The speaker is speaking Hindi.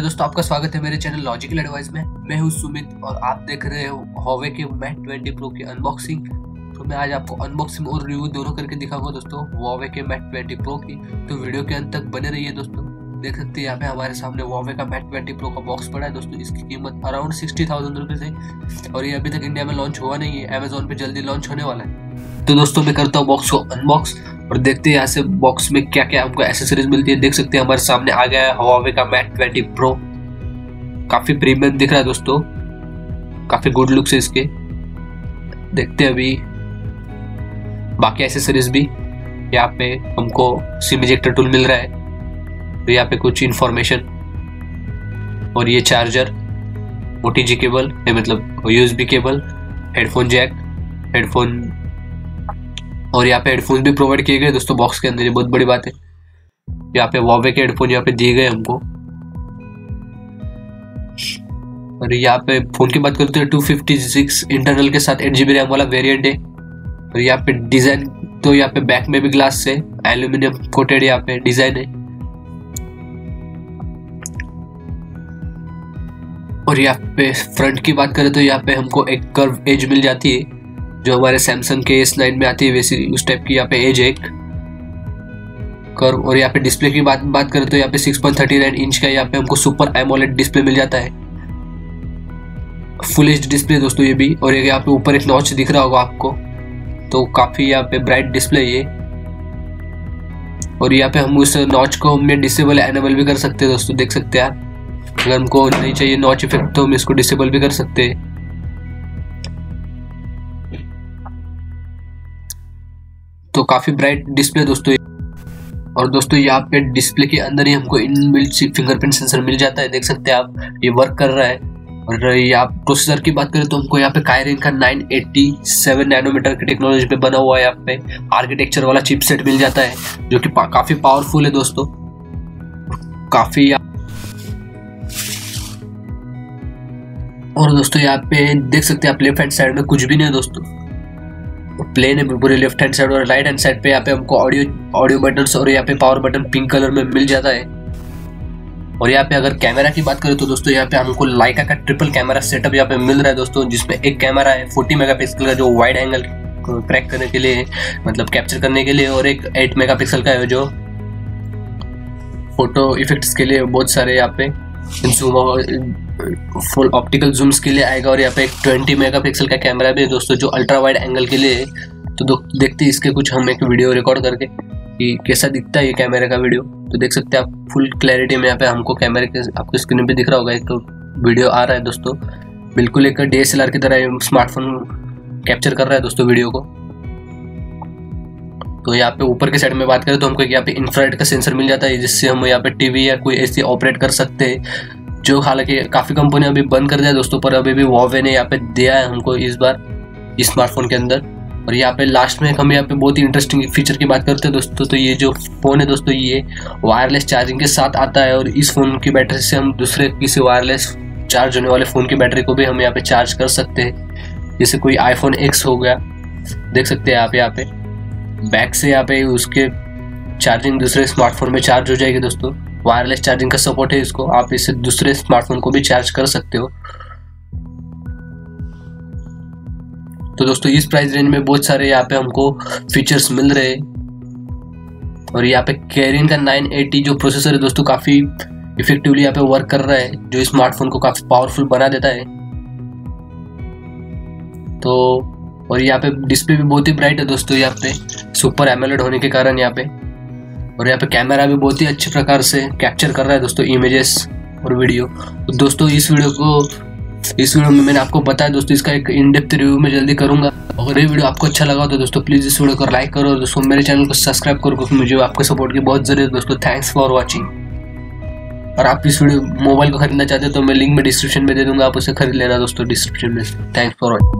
हेलो दोस्तों, आपका स्वागत है मेरे चैनल लॉजिकल एडवाइस में। मैं हूँ सुमित और आप देख रहे हो हॉवे के मैट 20 प्रो की अनबॉक्सिंग तो मैं आज आपको अनबॉक्सिंग और रिव्यू दोनों करके दिखाऊँगा दोस्तों हॉवे के मैट 20 प्रो की। तो वीडियो के अंत तक बने रहिए दोस्तों। देख सकते हैं यहाँ पे हमारे सामने वॉवे का मैट 20 प्रो का बॉक्स पड़ा है दोस्तों इसकी कीमत अराउंड सिक्सटी थाउज़ेंड रुपीज़ है और ये अभी तक इंडिया में लॉन्च हुआ नहीं है अमेजोन पे जल्दी लॉन्च होने वाला है। तो दोस्तों, मैं करता हूँ बॉक्स को अनबॉक्स और देखते हैं यहाँ से बॉक्स में क्या क्या हमको एसेसरीज मिलती है। देख सकते हैं हमारे सामने आ गया है हवावे का मैट ट्वेंटी प्रो काफ़ी प्रीमियम दिख रहा है दोस्तों। काफ़ी गुड लुक्स है इसके। देखते हैं अभी। बाकी एसेसरीज भी यहाँ पे हमको सिम इजेक्टर टूल मिल रहा है। तो यहाँ पे कुछ इंफॉर्मेशन और ये चार्जर ओटीजी केबल मतलब USB cable headphone jack headphone और यहाँ पे हेडफोन भी प्रोवाइड किए गए दोस्तों बॉक्स के अंदर, ये बहुत बड़ी बात है। यहाँ पे वॉवे के हेडफोन यहाँ पे दिए गए हमको। और यहाँ पे फ़ोन की बात करते हैं टू फिफ्टी सिक्स इंटरनल के साथ एट जीबी रैम वाला वेरियंट है। और यहाँ पे डिज़ाइन तो यहाँ पे बैक में भी ग्लास से एल्यूमिनियम कोटेड यहाँ पे डिज़ाइन है। और यहाँ पे फ्रंट की बात करें तो यहाँ पे हमको एक कर्व एज मिल जाती है। जो हमारे सैमसंग के एस नाइन में आती है, वैसी उस टाइप की यहाँ पे एज एक कर्व और यहाँ पे डिस्प्ले की बात बात करें तो यहाँ पे six point thirty nine inch का यहाँ पे हमको सुपर एमोलेड डिस्प्ले मिल जाता है। फुल एच डिस्प्ले दोस्तों ये भी और ये यहाँ पे ऊपर एक नॉच दिख रहा होगा आपको। तो काफ़ी यहाँ पे ब्राइट डिस्प्ले ये। और यहाँ पे हम उस नॉच को हमने डिसेबल एनेबल भी कर सकते हैं दोस्तों, देख सकते हैं आप। अगर हमको नहीं चाहिए नॉच इफ़ेक्ट तो हम इसको डिसेबल भी कर सकते हैं। तो काफ़ी ब्राइट डिस्प्ले दोस्तों और दोस्तों यहाँ पे डिस्प्ले के अंदर ही हमको इन इनबिल्ट फिंगरप्रिंट सेंसर मिल जाता है। देख सकते हैं आप ये वर्क कर रहा है। और यहाँ प्रोसेसर की बात करें तो हमको यहाँ पे कायरिन का 987 नैनोमीटर की टेक्नोलॉजी पे बना हुआ है यहाँ पे। आर्किटेक्चर वाला चिपसेट मिल जाता है जो कि पा, काफ़ी पावरफुल है दोस्तों। काफ़ी और दोस्तों यहाँ पे देख सकते हैं आप लेफ़्ट हैंड साइड में कुछ भी नहीं है दोस्तों। प्लेन है पूरे लेफ़्ट हैंड साइड और राइट हैंड साइड पे यहाँ पे हमको ऑडियो ऑडियो बटन और यहाँ पे पावर बटन पिंक कलर में मिल जाता है। और यहाँ पे अगर कैमरा की बात करें तो दोस्तों यहाँ पे हमको लाइका का ट्रिपल कैमरा सेटअप यहाँ पे मिल रहा है दोस्तों, जिसमें एक कैमरा है 40 मेगापिक्सल का जो वाइड एंगल क्रैक करने के लिए मतलब कैप्चर करने के लिए और एक 8 मेगापिक्सल का है जो फ़ोटो इफेक्ट्स के लिए बहुत सारे यहाँ पे फुल ऑप्टिकल जूम्स के लिए आएगा और यहाँ पे एक 20 मेगापिक्सल का कैमरा भी है दोस्तों, जो अल्ट्रा वाइड एंगल के लिए तो देखते हैं इसके कुछ, हम एक वीडियो रिकॉर्ड करके कि कैसा दिखता है ये कैमरे का वीडियो तो देख सकते हैं आप फुल क्लैरिटी में यहाँ पे हमको कैमरे के आपको स्क्रीन पे दिख रहा होगा, एक तो वीडियो आ रहा है दोस्तों। बिल्कुल एक DSLR की तरह स्मार्टफ़ोन कैप्चर कर रहा है दोस्तों वीडियो को। तो यहाँ पे ऊपर के साइड में बात करें तो हमको यहाँ पे इंफ्रारेड का सेंसर मिल जाता है, जिससे हम यहाँ पे टीवी या कोई ऐसी ऑपरेट कर सकते हैं। जो हालाँकि काफ़ी कंपनी अभी बंद कर दिया दोस्तों, पर अभी भी वॉवे ने यहाँ पे दिया है हमको इस बार स्मार्टफ़ोन के अंदर। और यहाँ पे लास्ट में हम यहाँ पे बहुत ही इंटरेस्टिंग फीचर की बात करते हैं दोस्तों तो ये जो फ़ोन है दोस्तों, ये वायरलेस चार्जिंग के साथ आता है। और इस फ़ोन की बैटरी से हम दूसरे किसी वायरलेस चार्ज होने वाले फ़ोन की बैटरी को भी हम यहाँ पे चार्ज कर सकते हैं। जैसे कोई आईफोन एक्स हो गया, देख सकते हैं आप यहाँ पे। बैक से यहाँ पे उसके चार्जिंग दूसरे स्मार्टफ़ोन में चार्ज हो जाएगी दोस्तों। वायरलेस चार्जिंग का सपोर्ट है इसको। आप इसे दूसरे स्मार्टफ़ोन को भी चार्ज कर सकते हो। तो दोस्तों, इस प्राइस रेंज में बहुत सारे यहाँ पे हमको फीचर्स मिल रहे हैं। और यहाँ पे कैरिन का 980 जो प्रोसेसर है दोस्तों, काफ़ी इफेक्टिवली यहाँ पे वर्क कर रहा है, जो स्मार्टफ़ोन को काफ़ी पावरफुल बना देता है। तो और यहाँ पे डिस्प्ले भी बहुत ही ब्राइट है दोस्तों, यहाँ पे सुपर एमोलेड होने के कारण यहाँ पे। और यहाँ पे कैमरा भी बहुत ही अच्छे प्रकार से कैप्चर कर रहा है दोस्तों इमेजेस और वीडियो तो दोस्तों, इस वीडियो को इस वीडियो में मैंने आपको बताया दोस्तों, इसका एक इन डेप्थ रिव्यू में जल्दी करूँगा। अगर ये वीडियो आपको अच्छा लगा तो दोस्तों प्लीज़ इस वीडियो को लाइक करो और दोस्तों, मेरे चैनल को सब्सक्राइब करो क्योंकि मुझे आपके सपोर्ट की बहुत ज़रूरत है दोस्तों। थैंक्स फॉर वॉचिंग और आप इस वीडियो मोबाइल को खरीदना चाहते हो तो मैं लिंक में डिस्क्रिप्शन में दे दूँगा, आप उसे खरीद लेना दोस्तों डिस्क्रिप्शन में। Thanks for watching